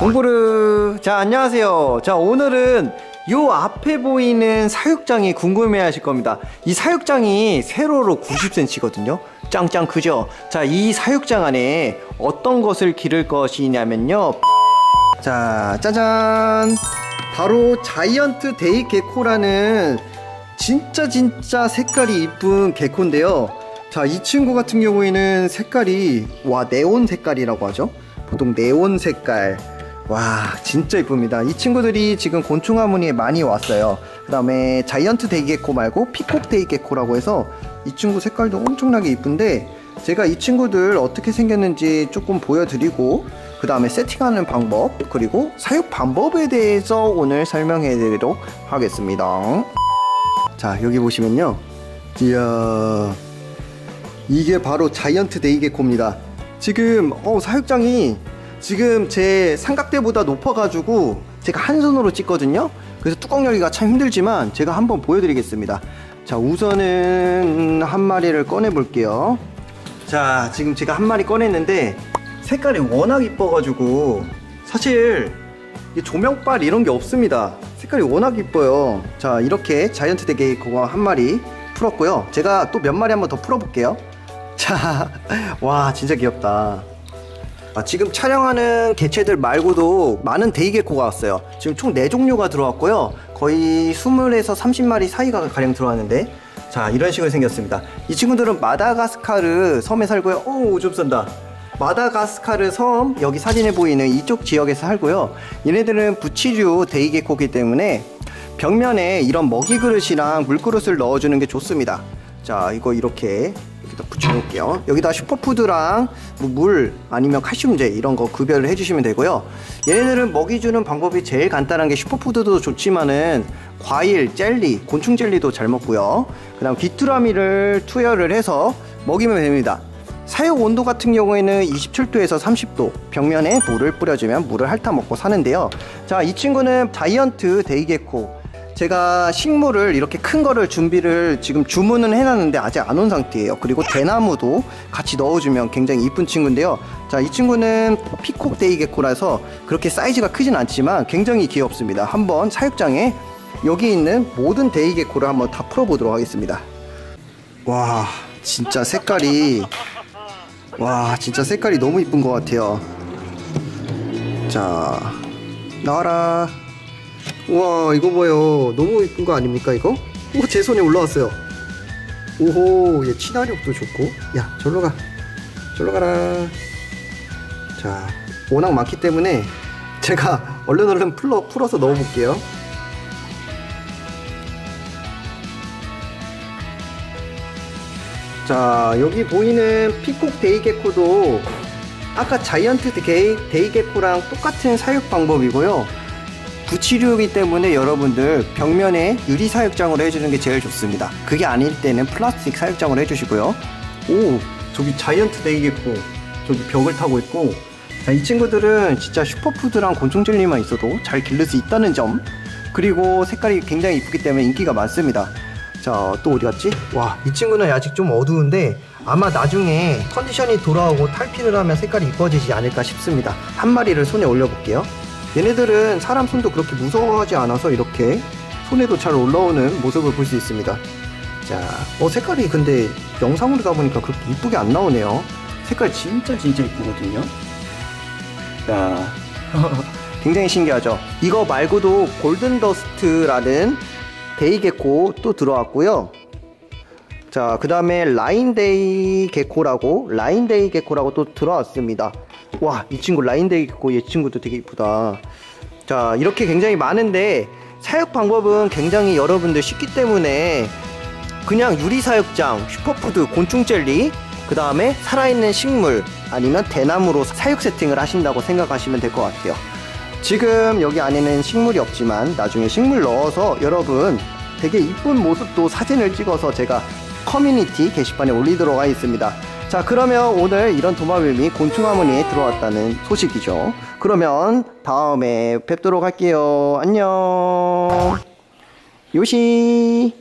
정브르 자 안녕하세요. 자 오늘은 요 앞에 보이는 사육장이 궁금해 하실 겁니다. 이 사육장이 세로로 90cm거든요. 짱짱 크죠? 자 이 사육장 안에 어떤 것을 기를 것이냐면요. 자 짜잔! 바로 giant day gecko라는 진짜 진짜 색깔이 이쁜 gecko인데요. 자 이 친구 같은 경우에는 색깔이 와 네온 색깔이라고 하죠? 보통 네온 색깔 와 진짜 이쁩니다. 이 친구들이 지금 곤충 하모니에 많이 왔어요. 그 다음에 자이언트 데이게코 말고 피콕 데이게코라고 해서 이 친구 색깔도 엄청나게 이쁜데 제가 이 친구들 어떻게 생겼는지 조금 보여드리고 그 다음에 세팅하는 방법 그리고 사육 방법에 대해서 오늘 설명해 드리도록 하겠습니다. 자 여기 보시면요. 이야 이게 바로 자이언트 데이게코입니다. 지금 어, 사육장이 지금 제 삼각대보다 높아가지고 제가 한 손으로 찍거든요. 그래서 뚜껑 열기가 참 힘들지만 제가 한번 보여드리겠습니다. 자 우선은 한 마리를 꺼내 볼게요. 자 지금 제가 한 마리 꺼냈는데 색깔이 워낙 이뻐가지고 사실 조명빨 이런 게 없습니다. 색깔이 워낙 이뻐요. 자 이렇게 자이언트 데게이코가 한 마리 풀었고요. 제가 또 몇 마리 한번 더 풀어 볼게요. 자, 와, 진짜 귀엽다. 아, 지금 촬영하는 개체들 말고도 많은 데이게코가 왔어요. 지금 총 4종류가 들어왔고요. 거의 20에서 30마리 사이가 가량 들어왔는데, 자, 이런 식으로 생겼습니다. 이 친구들은 마다가스카르 섬에 살고요. 오, 좀 쏜다. 마다가스카르 섬, 여기 사진에 보이는 이쪽 지역에서 살고요. 얘네들은 부치류 데이게코기 때문에 벽면에 이런 먹이 그릇이랑 물 그릇을 넣어주는 게 좋습니다. 자, 이거 이렇게 여기다 붙여놓을게요. 여기다 슈퍼푸드랑 뭐 물 아니면 칼슘제 이런 거 구별을 해주시면 되고요. 얘네들은 먹이 주는 방법이 제일 간단한 게 슈퍼푸드도 좋지만은 과일, 젤리, 곤충 젤리도 잘 먹고요. 그 다음 귀뚜라미를 투여를 해서 먹이면 됩니다. 사육 온도 같은 경우에는 27도에서 30도 벽면에 물을 뿌려주면 물을 핥아 먹고 사는데요. 자, 이 친구는 giant day gecko 제가 식물을 이렇게 큰 거를 준비를 지금 주문은 해놨는데 아직 안 온 상태예요. 그리고 대나무도 같이 넣어주면 굉장히 이쁜 친구인데요. 자 이 친구는 peacock day gecko라서 그렇게 사이즈가 크진 않지만 굉장히 귀엽습니다. 한번 사육장에 여기 있는 모든 day gecko를 한번 다 풀어보도록 하겠습니다. 와 진짜 색깔이 와 진짜 색깔이 너무 이쁜 것 같아요. 자 나와라 우와 이거 봐요? 너무 이쁜 거 아닙니까 이거? 오 제 손에 올라왔어요. 오호 얘 친화력도 좋고. 야 절로 가. 절로 가라. 자 워낙 많기 때문에 제가 얼른 얼른 풀어, 풀어서 넣어 볼게요. 자 여기 보이는 피콕 데이게코도 아까 giant day, day gecko랑 똑같은 사육 방법이고요 부치류이기 때문에 여러분들 벽면에 유리 사육장으로 해주는 게 제일 좋습니다. 그게 아닐 때는 플라스틱 사육장으로 해주시고요. 오 저기 giant day gecko 저기 벽을 타고 있고. 자, 이 친구들은 진짜 슈퍼푸드랑 곤충젤리만 있어도 잘 기를 수 있다는 점. 그리고 색깔이 굉장히 이쁘기 때문에 인기가 많습니다. 자 또 어디 갔지? 와 이 친구는 아직 좀 어두운데 아마 나중에 컨디션이 돌아오고 탈피를 하면 색깔이 이뻐지지 않을까 싶습니다. 한 마리를 손에 올려볼게요 얘네들은 사람 손도 그렇게 무서워하지 않아서 이렇게 손에도 잘 올라오는 모습을 볼 수 있습니다. 자, 어 색깔이 근데 영상으로 가보니까 그렇게 이쁘게 안 나오네요. 색깔 진짜 진짜 이쁘거든요. 자 굉장히 신기하죠? 이거 말고도 골든더스트라는 day gecko 또 들어왔고요 자, 그 다음에 라인데이 게코라고, 라인데이 게코라고 또 들어왔습니다. 와, 이 친구 line day gecko, 얘 친구도 되게 이쁘다. 자, 이렇게 굉장히 많은데, 사육 방법은 굉장히 여러분들 쉽기 때문에, 그냥 유리 사육장, 슈퍼푸드, 곤충 젤리, 그 다음에 살아있는 식물, 아니면 대나무로 사육 세팅을 하신다고 생각하시면 될 것 같아요. 지금 여기 안에는 식물이 없지만, 나중에 식물 넣어서 여러분, 되게 이쁜 모습도 사진을 찍어서 제가 커뮤니티 게시판에 올리도록 하겠습니다. 자 그러면 오늘 이런 도마뱀이 곤충하모니에 들어왔다는 소식이죠. 그러면 다음에 뵙도록 할게요. 안녕. 요시